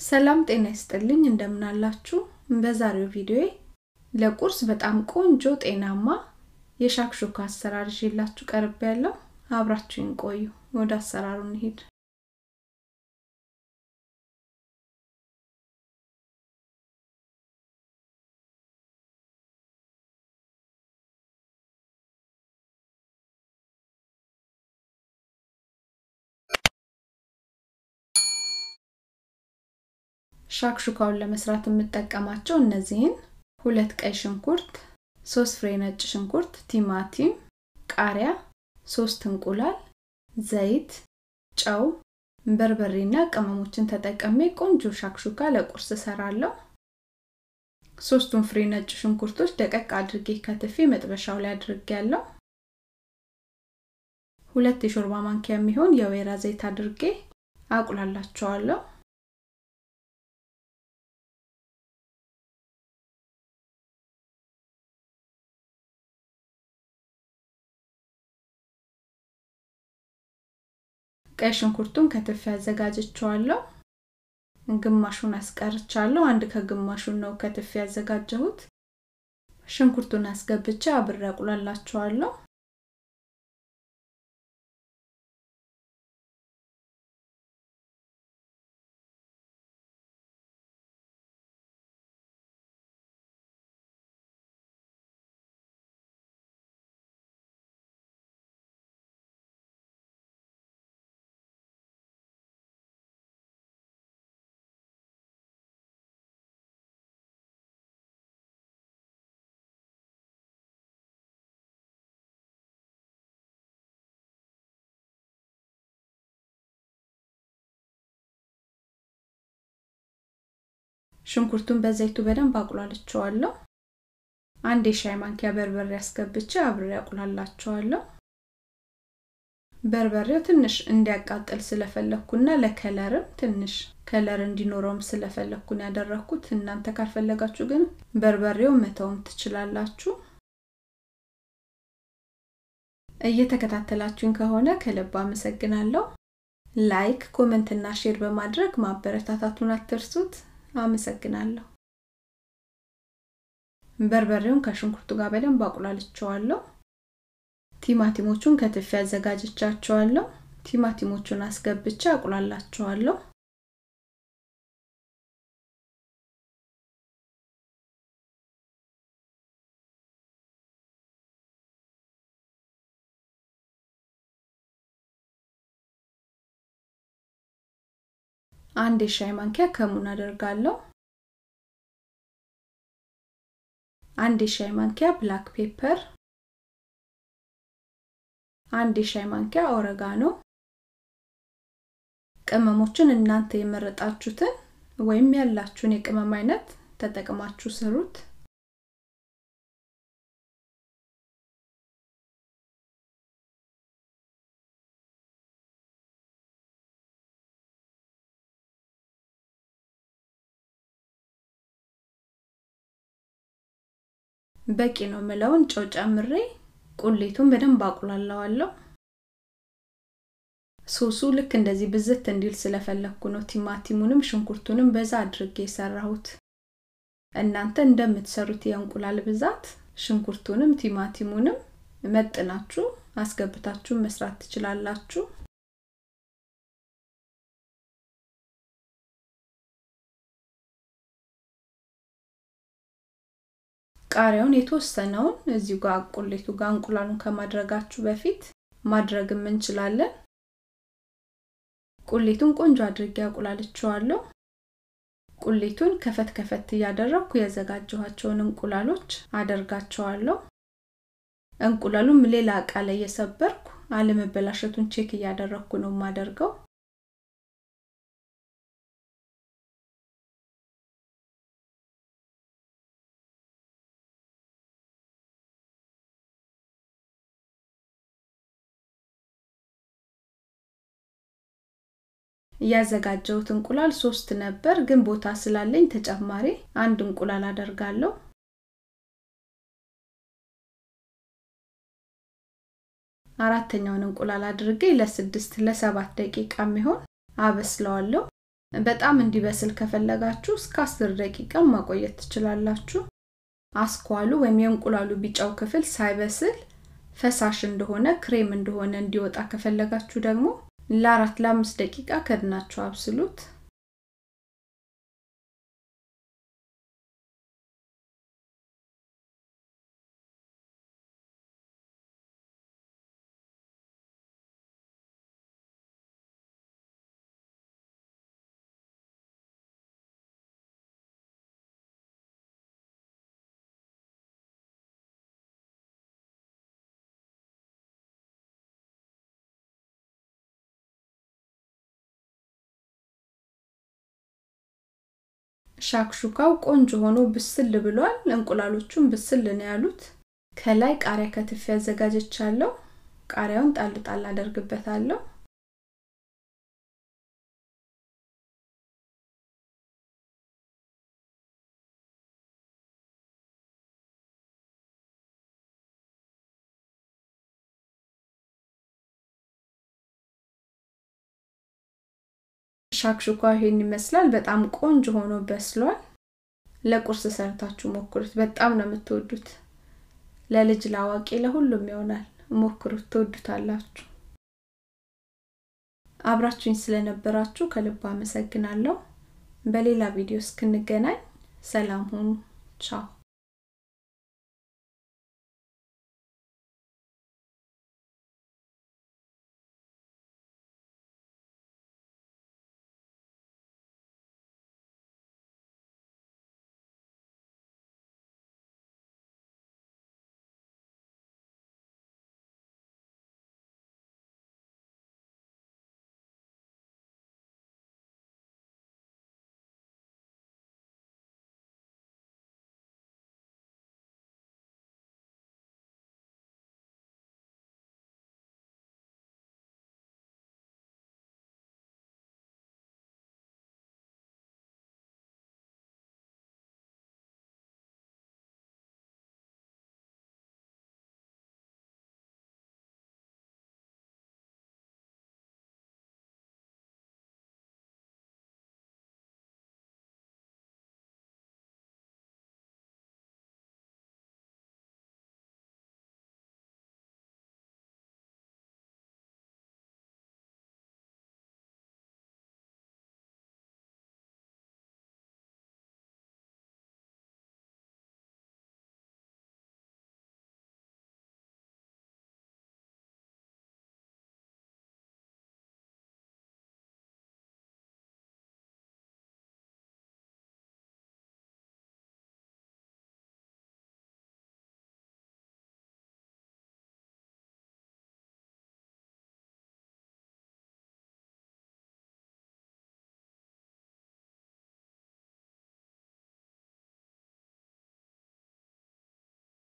ሰላም ጤና ይስጥልኝ እንደምናላችሁ በዛሬው ቪዲዮ ለቁርስ በጣም ቆንጆ ጤናማ የሻክሹካ አሰራር ይዤላችሁ ቀርብ ያለው አብራችሁን ቆዩ። ወደ አሰራሩ እንሂድ ሻክሹካውን ለመስራት የምጠቀማቸው እነዚህን ሁለት ቀይ ሽንኩርት፣ ሶስት ፍሬ ነጭ ሽንኩርት፣ ቲማቲም፣ ቃሪያ፣ ሶስት እንቁላል፣ ዘይት፣ ጨው፣ በርበሬና ቅመሞችን ተጠቀሜ ቆንጆ ሻክሹካ ለቁርስ እሰራለሁ። ሶስቱን ፍሬ ነጭ ሽንኩርቶች ደቀቅ አድርጌ ከትፌ መጥበሻው ላይ አድርጌያለሁ። ሁለት የሾርባ ማንኪያ የሚሆን የወይራ ዘይት አድርጌ አቁላላቸዋለሁ። ቀይ ሽንኩርቱን ከትፌ አዘጋጅቸዋለሁ። ግማሹን አስቀርቻለሁ። አንድ ከግማሹን ነው ከትፌ ያዘጋጀሁት። ሽንኩርቱን አስገብቼ አብሬ አቁላላቸዋለሁ። ሽንኩርቱን በዘይቱ በደንብ አቁላልቸዋለሁ። አንድ የሻይ ማንኪያ በርበሬ አስገብቼ አብሬ አቁላላቸዋለሁ። በርበሬው ትንሽ እንዲያቃጥል ስለፈለኩና ለከለርም ትንሽ ከለር እንዲኖረውም ስለፈለኩን ያደረኩት። እናንተ ካልፈለጋችሁ ግን በርበሬው መተውም ትችላላችሁ። እየተከታተላችሁኝ ከሆነ ከልብ አመሰግናለሁ። like፣ comment እና share በማድረግ ማበረታታቱን አትርሱት። አመሰግናለሁ። በርበሬውን ከሽንኩርቱ ጋር በደንብ አቁላልቸዋለሁ። ቲማቲሞቹን ከትፌ አዘጋጅቻቸዋለሁ። ቲማቲሞቹን አስገብቼ አቁላላቸዋለሁ። አንድ የሻይ ማንኪያ ከሙን አደርጋለሁ። አንድ የሻይ ማንኪያ black pepper፣ አንድ የሻይ ማንኪያ oregano። ቅመሞችን እናንተ የመረጣችሁትን ወይም ያላችሁን የቅመም አይነት ተጠቅማችሁ ስሩት። በቂ ነው ምለውን ጨው ጨምሬ ቁሌቱን በደንብ አቁላለዋለሁ። ሶሱ ልክ እንደዚህ ብዝት እንዲል ስለፈለኩ ነው ቲማቲሙንም ሽንኩርቱንም በዛ አድርጌ የሰራሁት። እናንተ እንደምትሰሩት የእንቁላል ብዛት ሽንኩርቱንም ቲማቲሙንም መጥናችሁ አስገብታችሁ መስራት ትችላላችሁ። ቃሪያውን የተወሰነውን እዚሁ ጋር ቁሌቱ ጋር እንቁላሉን ከማድረጋችሁ በፊት ማድረግም እንችላለን። ቁሌቱን ቆንጆ አድርጌ አቁላልቸዋለሁ። ቁሌቱን ከፈት ከፈት እያደረግኩ ያዘጋጀኋቸውን እንቁላሎች አደርጋቸዋለሁ። እንቁላሉም ሌላ እቃ ላይ የሰበርኩ አለመበላሸቱን check እያደረግኩ ነው የማደርገው። ያዘጋጀሁት እንቁላል ሶስት ነበር፣ ግን ቦታ ስላለኝ ተጨማሪ አንድ እንቁላል አደርጋለሁ። አራተኛውን እንቁላል አድርጌ ለስድስት ለሰባት ደቂቃ የሚሆን አበስለዋለሁ። በጣም እንዲበስል ከፈለጋችሁ እስከ 10 ደቂቃ ማቆየት ትችላላችሁ። አስኳሉ ወይም የእንቁላሉ ቢጫው ክፍል ሳይበስል ፈሳሽ እንደሆነ ክሬም እንደሆነ እንዲወጣ ከፈለጋችሁ ደግሞ ለአራት ለአምስት ደቂቃ ከድናችሁ አብስሉት። ሻክሹካው ቆንጆ ሆኖ ብስል ብሏል። እንቁላሎቹም ብስል ነው ያሉት። ከላይ ቃሪያ ከትፌ አዘጋጀቻለሁ። ቃሪያውን ጣል ጣል አደርግበታለሁ። ሻክሹካ ይሄን ይመስላል። በጣም ቆንጆ ሆኖ በስሏል። ለቁርስ ሰርታችሁ ሞክሩት። በጣም ነው የምትወዱት። ለልጅ ለአዋቂ፣ ለሁሉም ይሆናል። ሞክሩት፣ ትወዱታላችሁ። አብራችሁኝ ስለነበራችሁ ከልብ አመሰግናለሁ። በሌላ ቪዲዮ እስክንገናኝ ሰላም ሁኑ። ቻው